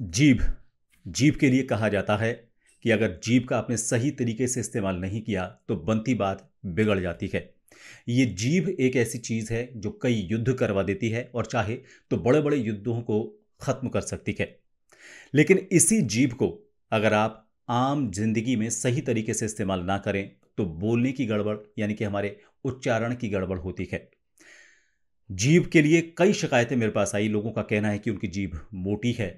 जीभ जीभ के लिए कहा जाता है कि अगर जीभ का आपने सही तरीके से इस्तेमाल नहीं किया तो बनती बात बिगड़ जाती है। ये जीभ एक ऐसी चीज़ है जो कई युद्ध करवा देती है और चाहे तो बड़े बड़े युद्धों को ख़त्म कर सकती है। लेकिन इसी जीभ को अगर आप आम ज़िंदगी में सही तरीके से इस्तेमाल ना करें तो बोलने की गड़बड़, यानी कि हमारे उच्चारण की गड़बड़ होती है। जीभ के लिए कई शिकायतें मेरे पास आई। लोगों का कहना है कि उनकी जीभ मोटी है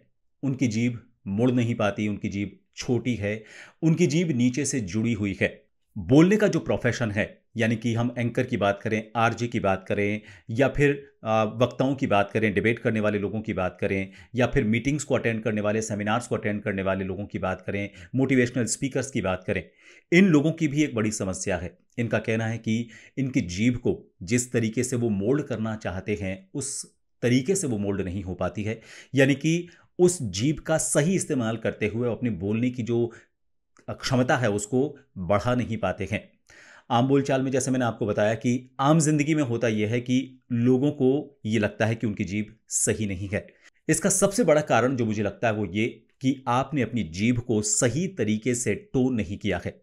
उनकी जीभ मुड़ नहीं पाती, उनकी जीभ छोटी है, उनकी जीभ नीचे से जुड़ी हुई है। बोलने का जो प्रोफेशन है, यानी कि हम एंकर की बात करें आरजे की बात करें, या फिर वक्ताओं की बात करें डिबेट करने वाले लोगों की बात करें, या फिर मीटिंग्स को अटेंड करने वाले सेमिनार्स को अटेंड करने वाले लोगों की बात करें मोटिवेशनल स्पीकर्स की बात करें, इन लोगों की भी एक बड़ी समस्या है। इनका कहना है कि इनकी जीभ को जिस तरीके से वो मोल्ड करना चाहते हैं, उस तरीके से वो मोल्ड नहीं हो पाती है। यानी कि उस जीभ का सही इस्तेमाल करते हुए अपने बोलने की जो क्षमता है उसको बढ़ा नहीं पाते हैं। आम बोलचाल में जैसे मैंने आपको बताया कि आम ज़िंदगी में होता यह है कि लोगों को ये लगता है कि उनकी जीभ सही नहीं है। इसका सबसे बड़ा कारण जो मुझे लगता है वो ये कि आपने अपनी जीभ को सही तरीके से टोन नहीं किया है।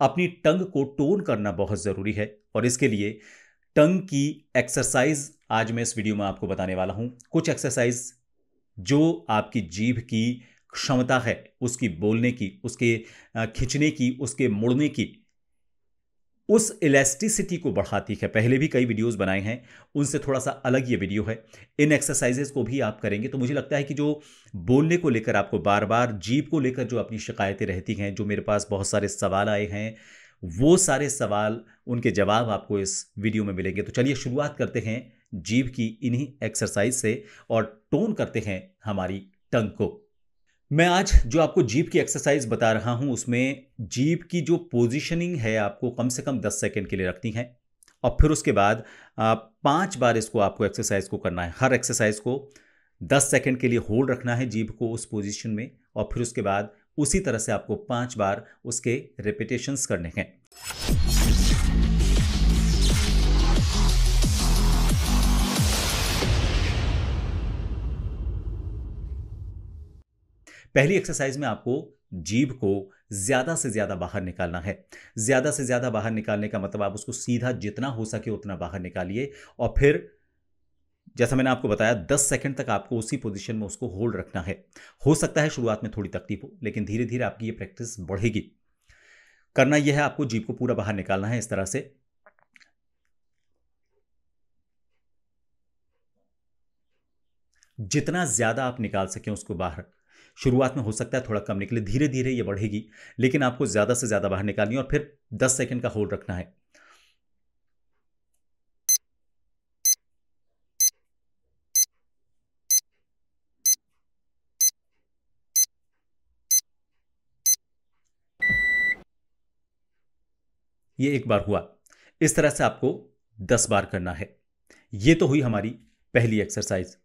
अपनी टंग को टोन करना बहुत ज़रूरी है और इसके लिए टंग की एक्सरसाइज आज मैं इस वीडियो में आपको बताने वाला हूँ। कुछ एक्सरसाइज जो आपकी जीभ की क्षमता है, उसकी बोलने की, उसके खींचने की, उसके मुड़ने की, उस इलास्टिसिटी को बढ़ाती है। पहले भी कई वीडियोस बनाए हैं, उनसे थोड़ा सा अलग ये वीडियो है। इन एक्सरसाइजेस को भी आप करेंगे तो मुझे लगता है कि जो बोलने को लेकर आपको बार बार जीप को लेकर जो अपनी शिकायतें रहती हैं, जो मेरे पास बहुत सारे सवाल आए हैं, वो सारे सवाल, उनके जवाब आपको इस वीडियो में मिलेंगे। तो चलिए शुरुआत करते हैं। जीभ की इन्हीं एक्सरसाइज से और टोन करते हैं हमारी टंग को। मैं आज जो आपको जीप की एक्सरसाइज बता रहा हूँ, उसमें जीप की जो पोजीशनिंग है आपको कम से कम 10 सेकंड के लिए रखनी है और फिर उसके बाद पाँच बार इसको, आपको एक्सरसाइज को करना है। हर एक्सरसाइज को 10 सेकंड के लिए होल्ड रखना है जीप को उस पोजीशन में और फिर उसके बाद उसी तरह से आपको पाँच बार उसके रिपीटेशंस करने हैं। पहली एक्सरसाइज में आपको जीभ को ज़्यादा से ज़्यादा बाहर निकालना है। ज़्यादा से ज़्यादा बाहर निकालने का मतलब आप उसको सीधा जितना हो सके उतना बाहर निकालिए और फिर, जैसा मैंने आपको बताया 10 सेकंड तक आपको उसी पोजीशन में उसको होल्ड रखना है। हो सकता है शुरुआत में थोड़ी तकलीफ़ हो, लेकिन धीरे धीरे आपकी ये प्रैक्टिस बढ़ेगी। करना यह है, आपको जीभ को पूरा बाहर निकालना है इस तरह से। जितना ज़्यादा आप निकाल सकें उसको बाहर शुरुआत में हो सकता है थोड़ा कम निकले धीरे धीरे ये बढ़ेगी, लेकिन आपको ज़्यादा से ज़्यादा बाहर निकालनी और फिर 10 सेकंड का होल्ड रखना है। ये एक बार हुआ। इस तरह से आपको 10 बार करना है। ये तो हुई हमारी पहली एक्सरसाइज।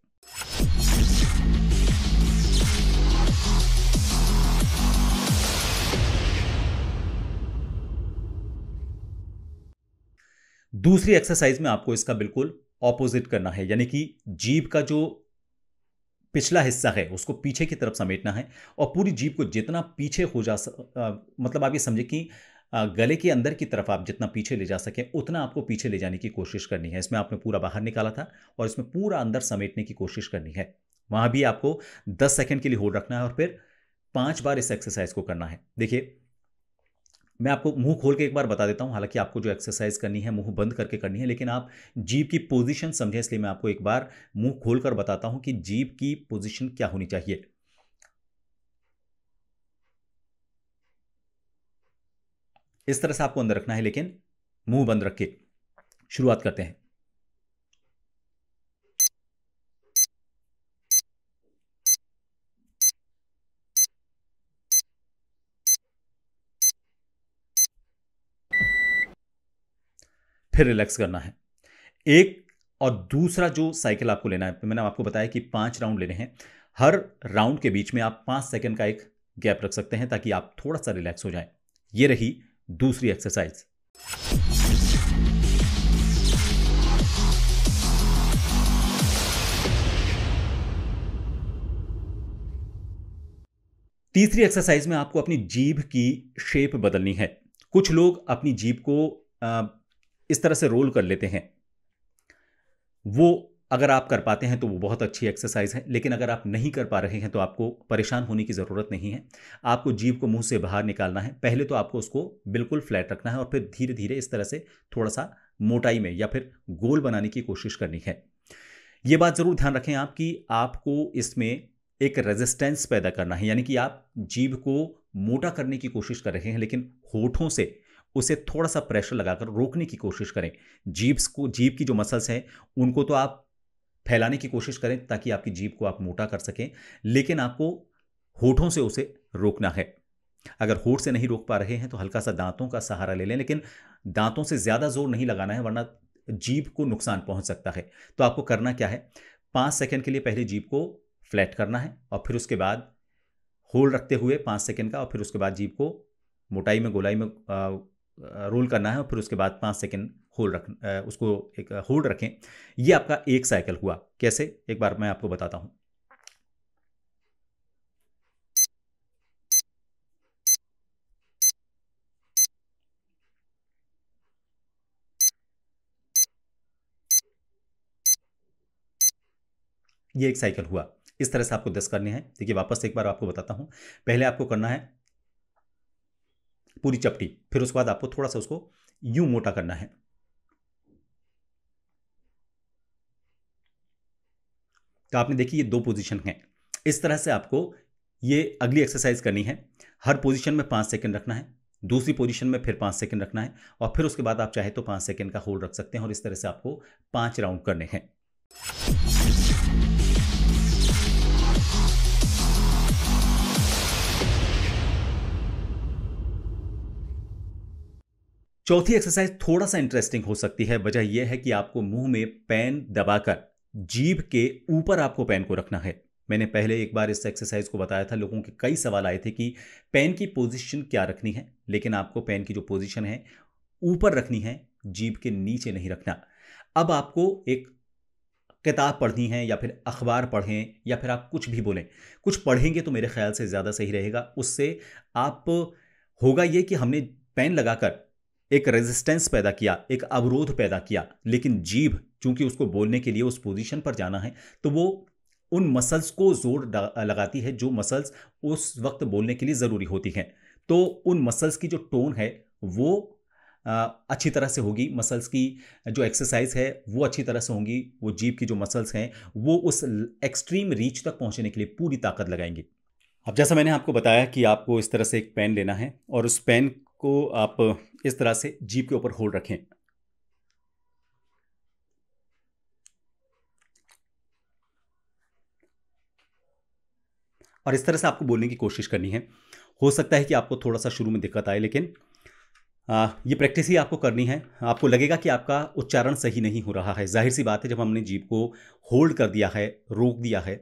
दूसरी एक्सरसाइज में आपको इसका बिल्कुल ऑपोजिट करना है यानी कि जीभ का जो पिछला हिस्सा है उसको पीछे की तरफ़ समेटना है और पूरी जीभ को जितना पीछे हो जा आ, मतलब आप ये समझे कि गले के अंदर की तरफ़ आप जितना पीछे ले जा सकें उतना आपको पीछे ले जाने की कोशिश करनी है। इसमें आपने पूरा बाहर निकाला था और इसमें पूरा अंदर समेटने की कोशिश करनी है। वहाँ भी आपको 10 सेकंड के लिए होल्ड रखना है और फिर पाँच बार इस एक्सरसाइज को करना है। देखिए मैं आपको मुँह खोल के एक बार बता देता हूँ, हालाँकि आपको जो एक्सरसाइज करनी है, मुँह बंद करके करनी है, लेकिन आप जीप की पोजीशन समझें, इसलिए मैं आपको एक बार मुँह खोल कर बताता हूँ कि जीप की पोजीशन क्या होनी चाहिए। इस तरह से आपको अंदर रखना है, लेकिन मुँह बंद रख के शुरुआत करते हैं। फिर रिलैक्स करना है। एक और दूसरा जो साइकिल आपको लेना है, मैंने आपको बताया कि पाँच राउंड लेने हैं। हर राउंड के बीच में आप पाँच सेकंड का एक गैप रख सकते हैं ताकि आप थोड़ा सा रिलैक्स हो जाएँ। ये रही दूसरी एक्सरसाइज तीसरी एक्सरसाइज में आपको अपनी जीभ की शेप बदलनी है। कुछ लोग अपनी जीभ को इस तरह से रोल कर लेते हैं। वो अगर आप कर पाते हैं तो वो बहुत अच्छी एक्सरसाइज है, लेकिन अगर आप नहीं कर पा रहे हैं तो आपको परेशान होने की ज़रूरत नहीं है। आपको जीभ को मुँह से बाहर निकालना है, पहले तो आपको उसको बिल्कुल फ्लैट रखना है और फिर धीरे धीरे इस तरह से थोड़ा सा मोटाई में या फिर गोल बनाने की कोशिश करनी है। ये बात ज़रूर ध्यान रखें आप कि आपको इसमें एक रेजिस्टेंस पैदा करना है, यानी कि आप जीभ को मोटा करने की कोशिश कर रहे हैं, लेकिन होठों से उसे थोड़ा सा प्रेशर लगाकर रोकने की कोशिश करें। जीभ को जीप की जो मसल्स हैं, उनको तो आप फैलाने की कोशिश करें ताकि आपकी जीप को आप मोटा कर सकें, लेकिन आपको होठों से उसे रोकना है। अगर होठ से नहीं रोक पा रहे हैं तो हल्का सा दांतों का सहारा ले लें, लेकिन दांतों से ज़्यादा ज़ोर नहीं लगाना है, वरना जीप को नुकसान पहुँच सकता है। तो आपको करना क्या है? पाँच सेकेंड के लिए पहले जीप को फ्लैट करना है और फिर उसके बाद होल्ड रखते हुए पाँच सेकेंड का और फिर उसके बाद जीप को मोटाई में, गोलाई में रोल करना है और फिर उसके बाद पाँच सेकेंड होल्ड रख उसको एक होल्ड रखें। ये आपका एक साइकिल हुआ। कैसे? एक बार मैं आपको बताता हूँ। ये एक साइकिल हुआ। इस तरह से आपको दस करने हैं। देखिए, वापस एक बार आपको बताता हूँ। पहले आपको करना है पूरी चपटी। फिर उसके बाद आपको थोड़ा सा उसको यूँ मोटा करना है। तो आपने देखी ये दो पोजीशन हैं। इस तरह से आपको ये अगली एक्सरसाइज करनी है। हर पोजीशन में पाँच सेकंड रखना है। दूसरी पोजीशन में फिर पाँच सेकंड रखना है। और फिर उसके बाद आप चाहे तो पाँच सेकंड का होल्ड रख सकते हैं और इस तरह से आपको पाँच राउंड करने हैं। चौथी एक्सरसाइज थोड़ा सा इंटरेस्टिंग हो सकती है। वजह यह है कि आपको मुँह में पेन दबाकर जीभ के ऊपर आपको पेन को रखना है। मैंने पहले एक बार इस एक्सरसाइज को बताया था, लोगों के कई सवाल आए थे कि पेन की पोजीशन क्या रखनी है? लेकिन आपको पेन की जो पोजीशन है, ऊपर रखनी है, जीभ के नीचे नहीं रखना। अब आपको एक किताब पढ़नी है या फिर अखबार पढ़ें या फिर आप कुछ भी बोलें, कुछ पढ़ेंगे तो मेरे ख्याल से ज़्यादा सही रहेगा। उससे आप, होगा ये कि हमने पेन लगाकर एक रेजिस्टेंस पैदा किया, एक अवरोध पैदा किया। लेकिन जीभ, चूँकि उसको बोलने के लिए उस पोजीशन पर जाना है तो वो उन मसल्स को ज़ोर लगाती है जो मसल्स उस वक्त बोलने के लिए ज़रूरी होती हैं। तो उन मसल्स की जो टोन है, वो अच्छी तरह से होगी। मसल्स की जो एक्सरसाइज है, वो अच्छी तरह से होंगी। वो जीप की जो मसल्स हैं, वो उस एक्सट्रीम रीच तक पहुँचने के लिए पूरी ताकत लगाएँगी। अब जैसा मैंने आपको बताया कि आपको इस तरह से एक पेन लेना है और उस पेन को आप इस तरह से जीप के ऊपर होल्ड रखें। और इस तरह से आपको बोलने की कोशिश करनी है। हो सकता है कि आपको थोड़ा सा शुरू में दिक्कत आए लेकिन आ, ये प्रैक्टिस ही आपको करनी है। आपको लगेगा कि आपका उच्चारण सही नहीं हो रहा है। ज़ाहिर सी बात है जब हमने जीप को होल्ड कर दिया है रोक दिया है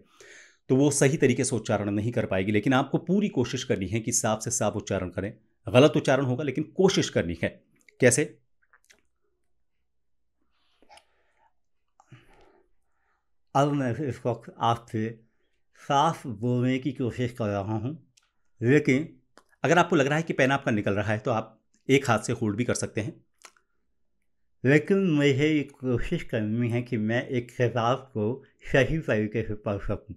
तो वो सही तरीके से उच्चारण नहीं कर पाएगी। लेकिन आपको पूरी कोशिश करनी है कि साफ़ से साफ़ उच्चारण करें। गलत उच्चारण होगा लेकिन कोशिश करनी है। कैसे? अब मैं इस वक्त आपसे साफ़ बोलने की कोशिश कर रहा हूँ लेकिन अगर आपको लग रहा है कि पेन आपका निकल रहा है तो आप एक हाथ से होल्ड भी कर सकते हैं। लेकिन मुझे ये कोशिश करनी है कि मैं एक किताब को सही तरीके से पढ़ सकूँ।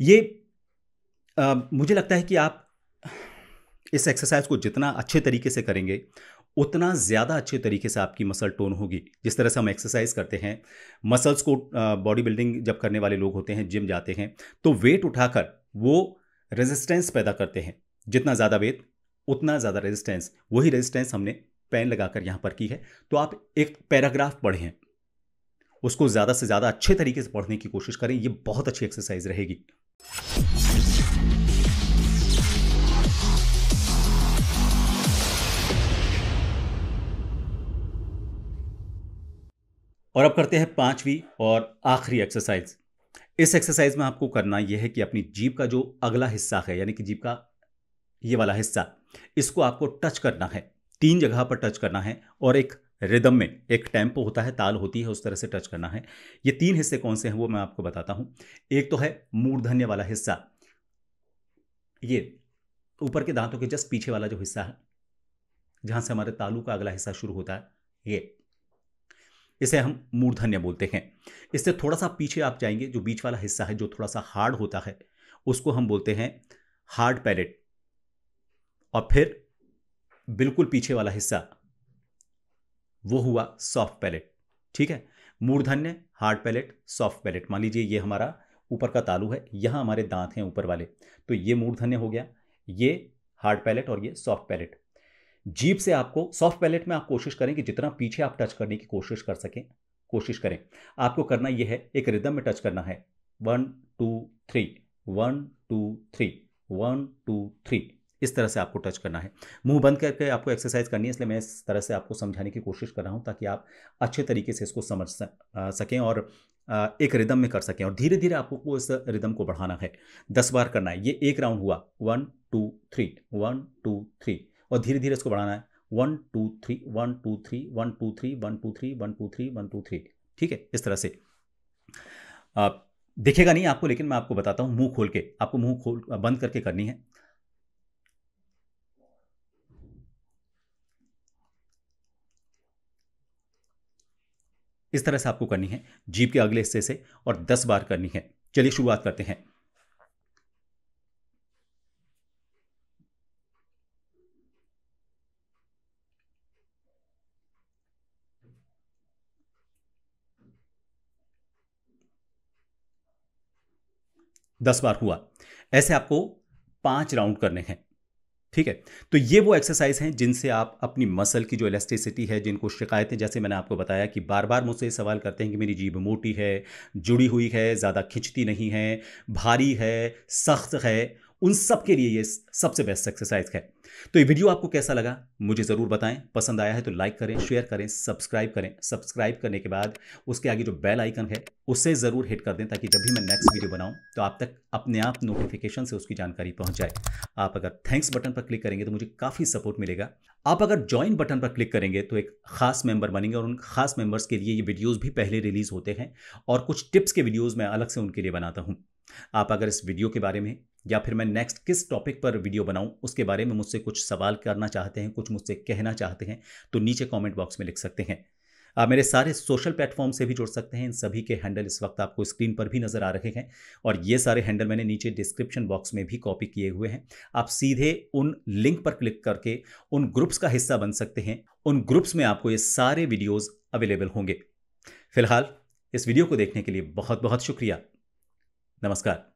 ये आ, मुझे लगता है कि आप इस एक्सरसाइज को जितना अच्छे तरीके से करेंगे, उतना ज़्यादा अच्छे तरीके से आपकी मसल टोन होगी। जिस तरह से हम एक्सरसाइज करते हैं मसल्स को बॉडी बिल्डिंग जब करने वाले लोग होते हैं जिम जाते हैं तो वेट उठाकर वो रेजिस्टेंस पैदा करते हैं। जितना ज़्यादा वेट उतना ज़्यादा रेजिस्टेंस वही रेजिस्टेंस हमने पेन लगाकर यहाँ पर की है। तो आप एक पैराग्राफ पढ़ें। उसको ज़्यादा से ज़्यादा अच्छे तरीके से पढ़ने की कोशिश करें। ये बहुत अच्छी एक्सरसाइज रहेगी। और अब करते हैं पांचवी और आखिरी एक्सरसाइज इस एक्सरसाइज में आपको करना यह है कि अपनी जीप का जो अगला हिस्सा है, यानी कि जीप का ये वाला हिस्सा, इसको आपको टच करना है। तीन जगह पर टच करना है और एक रिदम में, एक टेंपो होता है, ताल होती है, उस तरह से टच करना है। ये तीन हिस्से कौन से हैं वो मैं आपको बताता हूँ। एक तो है मूर्धन्य वाला हिस्सा। ये ऊपर के दांतों के जस्ट पीछे वाला जो हिस्सा है, जहाँ से हमारे तालू का अगला हिस्सा शुरू होता है, ये। इसे हम मूर्धन्य बोलते हैं। इससे थोड़ा सा पीछे आप जाएँगे, जो बीच वाला हिस्सा है, जो थोड़ा सा हार्ड होता है, उसको हम बोलते हैं हार्ड पैलेट। और फिर बिल्कुल पीछे वाला हिस्सा, वो हुआ सॉफ्ट पैलेट। ठीक है? मूर्धन्य, हार्ड पैलेट, सॉफ्ट पैलेट। मान लीजिए ये हमारा ऊपर का तालू है, यहाँ हमारे दांत हैं ऊपर वाले। तो ये मूर्धन्य हो गया, ये हार्ड पैलेट और ये सॉफ्ट पैलेट। जीप से आपको सॉफ्ट पैलेट में आप कोशिश करें कि जितना पीछे आप टच करने की कोशिश कर सकें, कोशिश करें। आपको करना यह है, एक रिदम में टच करना है। One, two, three. One, two, three. One, two, three. इस तरह से आपको टच करना है। मुँह बंद करके आपको एक्सरसाइज करनी है, इसलिए मैं इस तरह से आपको समझाने की कोशिश कर रहा हूँ ताकि आप अच्छे तरीके से इसको समझ सकें और एक रिदम में कर सकें। और धीरे धीरे आपको इस रिदम को बढ़ाना है। दस बार करना है। ये एक राउंड हुआ। One, two, three. One, two, three. और धीरे धीरे इसको बढ़ाना है। One two three one two three one two three one two three one two three one two three ठीक है? इस तरह से। आप दिखेगा नहीं आपको, लेकिन मैं आपको बताता हूँ मुँह खोल के। आपको मुँह खोल बंद करके करनी है। इस तरह से आपको करनी है। जीप के अगले हिस्से से और दस बार करनी है। चलिए शुरुआत करते हैं। दस बार हुआ। ऐसे आपको पाँच राउंड करने हैं। ठीक है? तो ये वो एक्सरसाइज हैं जिनसे आप अपनी मसल की जो इलास्टिसिटी है, जिनको शिकायतें, जैसे मैंने आपको बताया कि बार बार मुझसे सवाल करते हैं कि मेरी जीभ मोटी है, जुड़ी हुई है, ज़्यादा खिंचती नहीं है, भारी है, सख्त है उन सब के लिए ये सबसे बेस्ट एक्सरसाइज है। तो ये वीडियो आपको कैसा लगा? मुझे ज़रूर बताएँ। पसंद आया है तो लाइक करें शेयर करें सब्सक्राइब करें। सब्सक्राइब करने के बाद उसके आगे जो बेल आइकन है, उसे ज़रूर हिट कर दें ताकि जब भी मैं नेक्स्ट वीडियो बनाऊँ तो आप तक अपने आप नोटिफिकेशन से उसकी जानकारी पहुँच जाए। आप अगर थैंक्स बटन पर क्लिक करेंगे तो मुझे काफ़ी सपोर्ट मिलेगा। आप अगर ज्वाइन बटन पर क्लिक करेंगे तो एक खास मेंबर बनेंगे और उन खास मेंबर्स के लिए ये वीडियोज़ भी पहले रिलीज़ होते हैं और कुछ टिप्स के वीडियोज़ मैं अलग से उनके लिए बनाता हूँ। आप अगर इस वीडियो के बारे में या फिर मैं नेक्स्ट किस टॉपिक पर वीडियो बनाऊँ, उसके बारे में मुझसे कुछ सवाल करना चाहते हैं, कुछ मुझसे कहना चाहते हैं तो नीचे कमेंट बॉक्स में लिख सकते हैं। आप मेरे सारे सोशल प्लेटफॉर्म से भी जुड़ सकते हैं। इन सभी के हैंडल इस वक्त आपको स्क्रीन पर भी नज़र आ रहे हैं और ये सारे हैंडल मैंने नीचे डिस्क्रिप्शन बॉक्स में भी कॉपी किए हुए हैं। आप सीधे उन लिंक पर क्लिक करके उन ग्रुप्स का हिस्सा बन सकते हैं। उन ग्रुप्स में आपको ये सारे वीडियोज़ अवेलेबल होंगे। फ़िलहाल, इस वीडियो को देखने के लिए बहुत बहुत शुक्रिया। नमस्कार